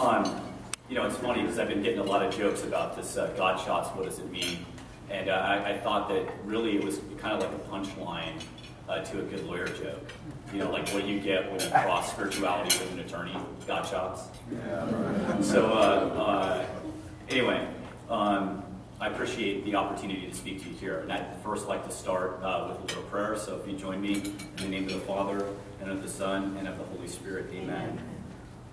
Um, you know, it's funny because I've been getting a lot of jokes about this uh, God shots, what does it mean? And uh, I, I, thought that really it was kind of like a punchline uh, to a good lawyer joke. You know, like what you get when you cross spirituality with an attorney? God shots. Yeah, right. So, uh, uh, anyway, um, I appreciate the opportunity to speak to you here. And I'd first like to start uh, with a little prayer. So if you join me in the name of the Father, and of the Son, and of the Holy Spirit. Amen.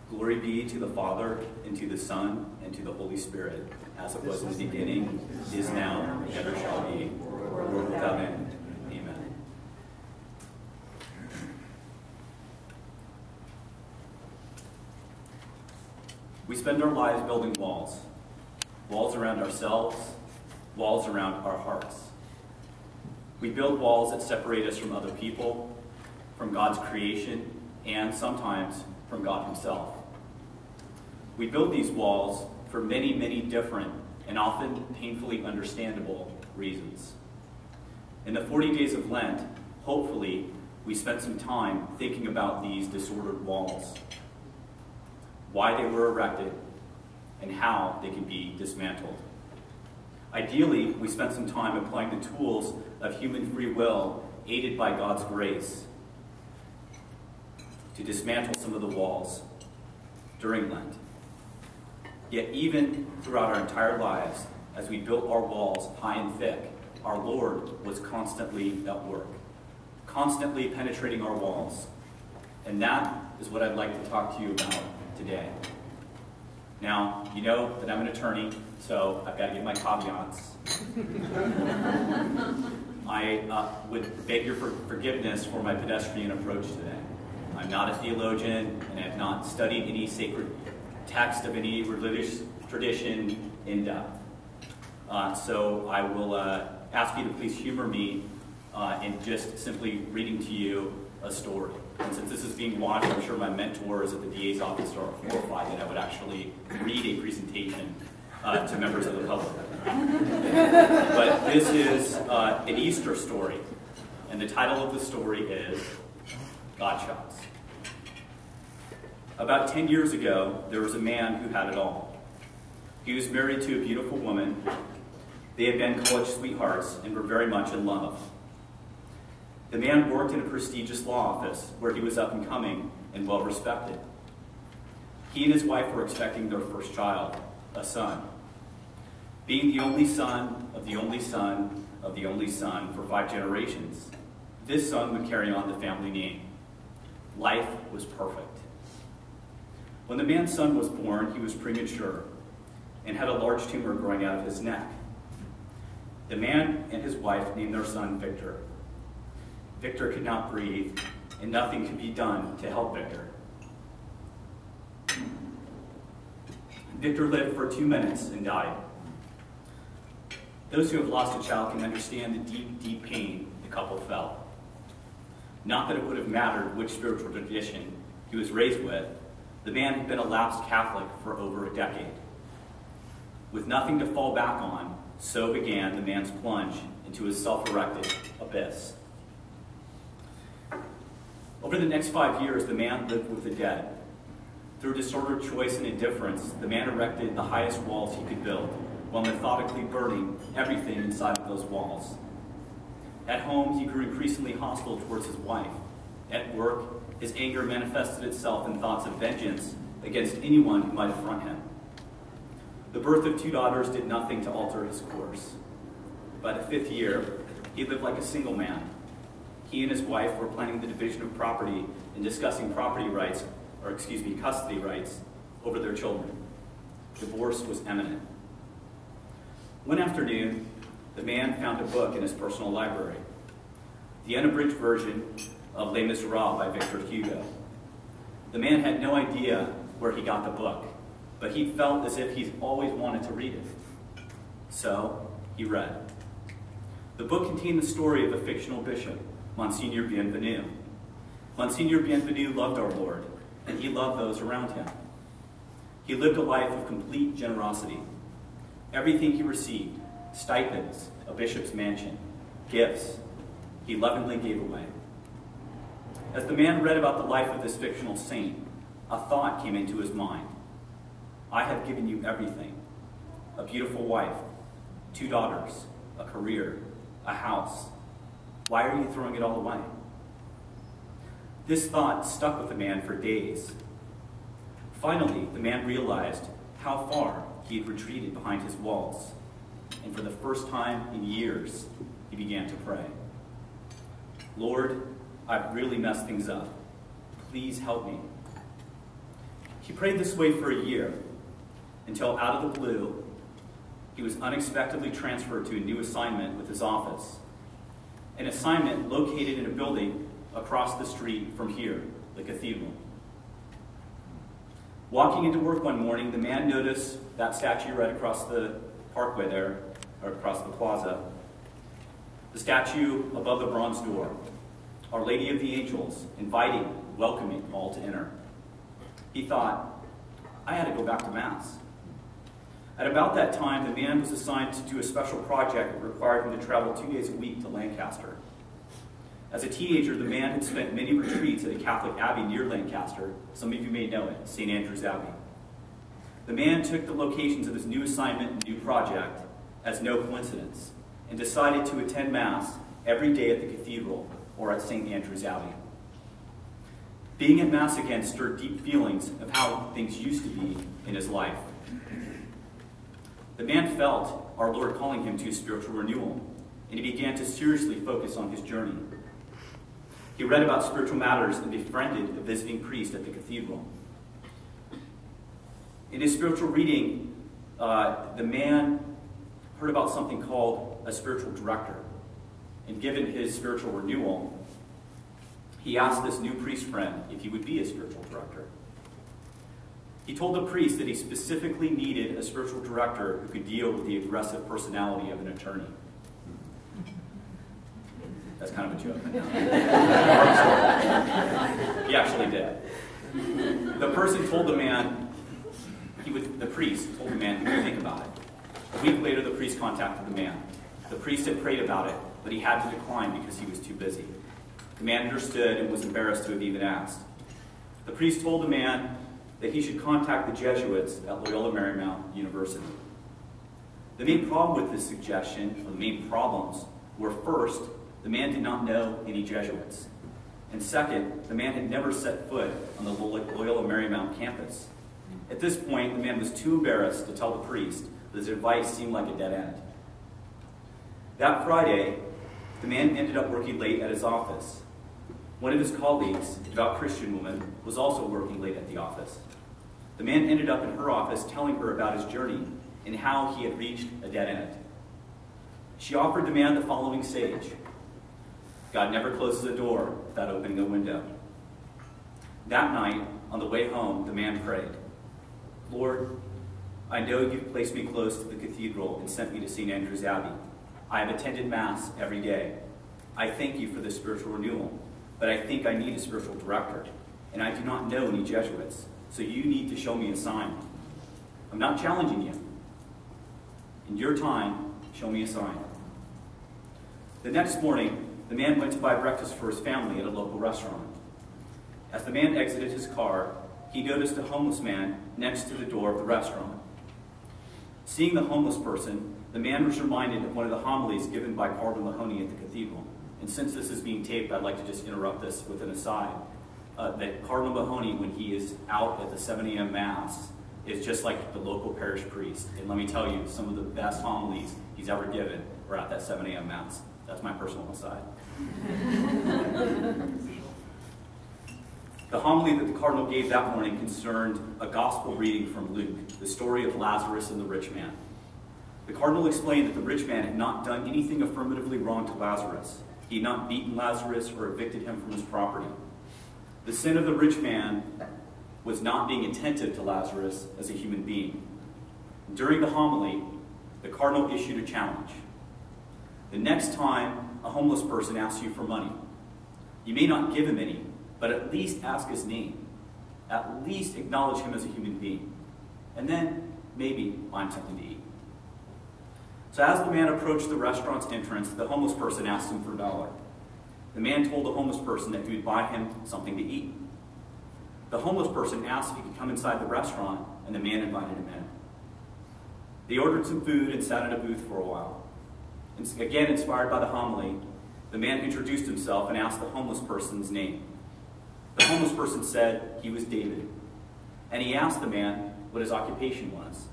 Glory be to the Father, and to the Son, and to the Holy Spirit, as it was in the beginning, is now, and ever shall be, world without end. Amen. We spend our lives building walls. Walls around ourselves, walls around our hearts. We build walls that separate us from other people, from God's creation, and sometimes from God Himself. We build these walls for many, many different and often painfully understandable reasons. In the 40 days of Lent, hopefully, we spent some time thinking about these disordered walls, why they were erected, and how they can be dismantled. Ideally, we spent some time applying the tools of human free will aided by God's grace to dismantle some of the walls during Lent. Yet, even throughout our entire lives, as we built our walls high and thick, our Lord was constantly at work, constantly penetrating our walls. And that is what I'd like to talk to you about today. Now, you know that I'm an attorney, so I've got to give my caveats. I uh, would beg your for forgiveness for my pedestrian approach today. I'm not a theologian, and I have not studied any sacred text of any religious tradition in depth. Uh, so I will uh, ask you to please humor me uh, in just simply reading to you a story. And since this is being watched, I'm sure my mentors at the DA's office are horrified that I would actually read a presentation uh, to members of the public. but this is uh, an Easter story, and the title of the story is God Shots. About 10 years ago, there was a man who had it all. He was married to a beautiful woman. They had been college sweethearts and were very much in love. The man worked in a prestigious law office where he was up and coming and well respected. He and his wife were expecting their first child, a son. Being the only son of the only son of the only son for five generations, this son would carry on the family name. Life was perfect. When the man's son was born, he was premature and had a large tumor growing out of his neck. The man and his wife named their son Victor. Victor could not breathe, and nothing could be done to help Victor. Victor lived for two minutes and died. Those who have lost a child can understand the deep, deep pain the couple felt. Not that it would have mattered which spiritual tradition he was raised with, the man had been a lapsed Catholic for over a decade. With nothing to fall back on, so began the man's plunge into his self erected abyss. Over the next five years, the man lived with the dead. Through disordered choice and indifference, the man erected the highest walls he could build, while methodically burning everything inside of those walls. At home, he grew increasingly hostile towards his wife. At work, his anger manifested itself in thoughts of vengeance against anyone who might affront him. The birth of two daughters did nothing to alter his course. By the fifth year, he lived like a single man, he and his wife were planning the division of property and discussing property rights, or excuse me, custody rights over their children. Divorce was imminent. One afternoon, the man found a book in his personal library, the unabridged version of Les Miserables by Victor Hugo. The man had no idea where he got the book, but he felt as if he's always wanted to read it. So he read. The book contained the story of a fictional bishop Monsignor Bienvenu. Monsignor Bienvenu loved our Lord, and he loved those around him. He lived a life of complete generosity. Everything he received, stipends, a bishop's mansion, gifts, he lovingly gave away. As the man read about the life of this fictional saint, a thought came into his mind. I have given you everything a beautiful wife, two daughters, a career, a house. Why are you throwing it all away? This thought stuck with the man for days. Finally, the man realized how far he had retreated behind his walls, and for the first time in years, he began to pray. Lord, I've really messed things up. Please help me. He prayed this way for a year until, out of the blue, he was unexpectedly transferred to a new assignment with his office. An assignment located in a building across the street from here, the cathedral. Walking into work one morning, the man noticed that statue right across the parkway there, or across the plaza. The statue above the bronze door, Our Lady of the Angels, inviting, welcoming all to enter. He thought, I had to go back to Mass. At about that time, the man was assigned to do a special project that required him to travel two days a week to Lancaster. As a teenager, the man had spent many retreats at a Catholic abbey near Lancaster. Some of you may know it, St. Andrew's Abbey. The man took the locations of his new assignment and new project as no coincidence and decided to attend Mass every day at the cathedral or at St. Andrew's Abbey. Being at Mass again stirred deep feelings of how things used to be in his life. The man felt our Lord calling him to spiritual renewal, and he began to seriously focus on his journey. He read about spiritual matters and befriended a visiting priest at the cathedral. In his spiritual reading, uh, the man heard about something called a spiritual director. And given his spiritual renewal, he asked this new priest friend if he would be a spiritual director. He told the priest that he specifically needed a spiritual director who could deal with the aggressive personality of an attorney. That's kind of a joke. he actually did. The person told the man, he would, the priest told the man he would think about it. A week later, the priest contacted the man. The priest had prayed about it, but he had to decline because he was too busy. The man understood and was embarrassed to have even asked. The priest told the man that he should contact the Jesuits at Loyola Marymount University. The main problem with this suggestion, or the main problems, were first, the man did not know any Jesuits. And second, the man had never set foot on the Loyola Marymount campus. At this point, the man was too embarrassed to tell the priest that his advice seemed like a dead end. That Friday, the man ended up working late at his office. One of his colleagues, a devout Christian woman, was also working late at the office. The man ended up in her office telling her about his journey and how he had reached a dead end. She offered the man the following sage God never closes a door without opening a window. That night, on the way home, the man prayed Lord, I know you've placed me close to the cathedral and sent me to St. Andrew's Abbey. I have attended Mass every day. I thank you for this spiritual renewal, but I think I need a spiritual director, and I do not know any Jesuits. So you need to show me a sign. I'm not challenging you. In your time, show me a sign. The next morning, the man went to buy breakfast for his family at a local restaurant. As the man exited his car, he noticed a homeless man next to the door of the restaurant. Seeing the homeless person, the man was reminded of one of the homilies given by Cardinal Mahony at the cathedral. And since this is being taped, I'd like to just interrupt this with an aside uh, that Cardinal Mahony, when he is out at the 7 a.m. Mass, is just like the local parish priest. And let me tell you, some of the best homilies he's ever given were at that 7 a.m. Mass. That's my personal aside. the homily that the cardinal gave that morning concerned a gospel reading from Luke, the story of Lazarus and the rich man. The cardinal explained that the rich man had not done anything affirmatively wrong to Lazarus. He had not beaten Lazarus or evicted him from his property. The sin of the rich man was not being attentive to Lazarus as a human being. During the homily, the cardinal issued a challenge. The next time a homeless person asks you for money, you may not give him any, but at least ask his name. At least acknowledge him as a human being. And then maybe find something to eat. So as the man approached the restaurant's entrance, the homeless person asked him for a dollar. The man told the homeless person that he would buy him something to eat. The homeless person asked if he could come inside the restaurant and the man invited him in. They ordered some food and sat in a booth for a while. And again, inspired by the homily, the man introduced himself and asked the homeless person's name. The homeless person said he was David, and he asked the man what his occupation was.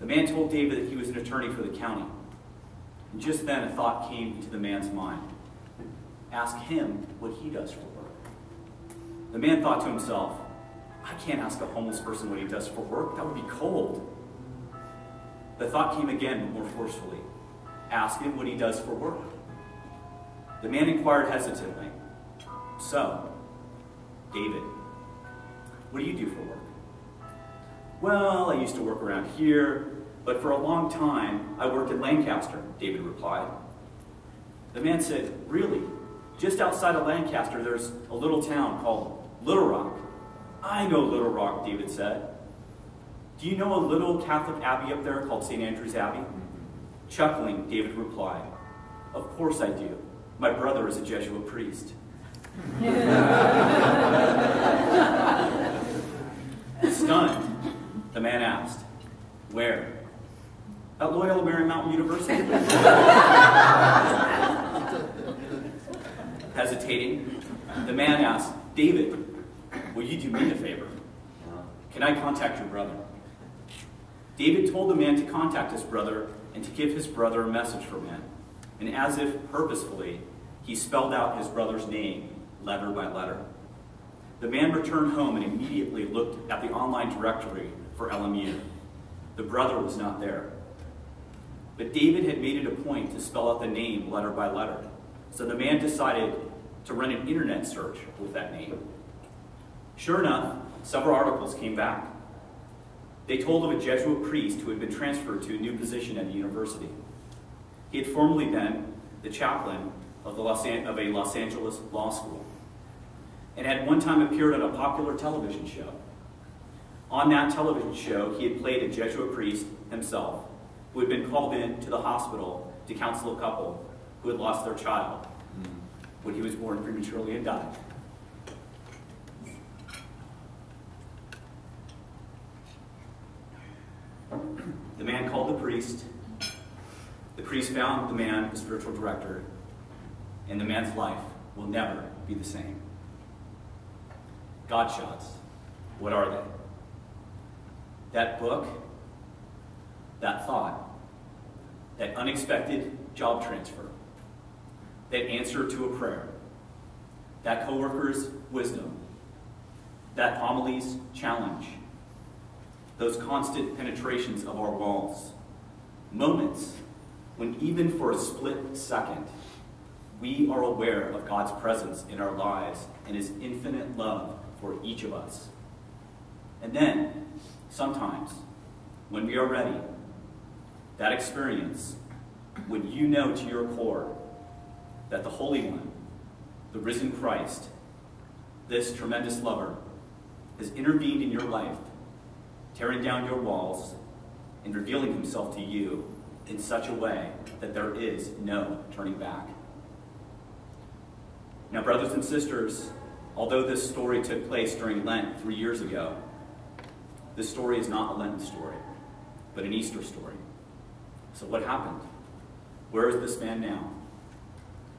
The man told David that he was an attorney for the county. And just then a thought came into the man's mind. Ask him what he does for work. The man thought to himself, I can't ask a homeless person what he does for work. That would be cold. The thought came again, more forcefully. Ask him what he does for work. The man inquired hesitantly, So, David, what do you do for work? Well, I used to work around here, but for a long time I worked in Lancaster, David replied. The man said, Really? Just outside of Lancaster, there's a little town called Littlerock. I know Littlerock, David said. Do you know a little Catholic abbey up there called St. Andrew's Abbey? Mm-hmm. Chuckling, David replied, Of course I do. My brother is a Jesuit priest. Stunned, the man asked, Where? At Loyola Marymount University. Hesitating, the man asked, David, will you do me a favor? Can I contact your brother? David told the man to contact his brother and to give his brother a message from him. And as if purposefully, he spelled out his brother's name letter by letter. The man returned home and immediately looked at the online directory for LMU. The brother was not there. But David had made it a point to spell out the name letter by letter. So the man decided to run an internet search with that name. Sure enough, several articles came back. They told of a Jesuit priest who had been transferred to a new position at the university. He had formerly been the chaplain of, the Los An- of a Los Angeles law school and had one time appeared on a popular television show. On that television show, he had played a Jesuit priest himself who had been called in to the hospital to counsel a couple who had lost their child mm-hmm. when he was born prematurely and died. The man called the priest. The priest found the man, the spiritual director, and the man's life will never be the same. God shots, what are they? That book, that thought, that unexpected job transfer, that answer to a prayer, that coworker's wisdom, that homily's challenge, those constant penetrations of our walls, moments when even for a split second, we are aware of God's presence in our lives and his infinite love for each of us. And then, sometimes, when we are ready, that experience, when you know to your core that the Holy One, the risen Christ, this tremendous lover, has intervened in your life, tearing down your walls and revealing himself to you in such a way that there is no turning back. Now, brothers and sisters, although this story took place during Lent three years ago, this story is not a Lenten story, but an Easter story. So, what happened? Where is this man now?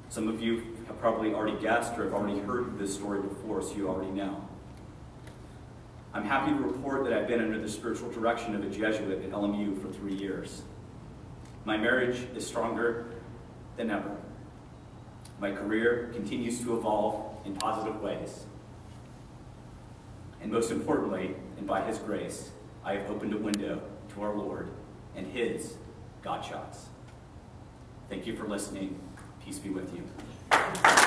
Some of you have probably already guessed or have already heard this story before, so you already know. I'm happy to report that I've been under the spiritual direction of a Jesuit at LMU for three years. My marriage is stronger than ever. My career continues to evolve in positive ways. And most importantly, and by His grace, I have opened a window to our Lord and His God shots. Thank you for listening. Peace be with you.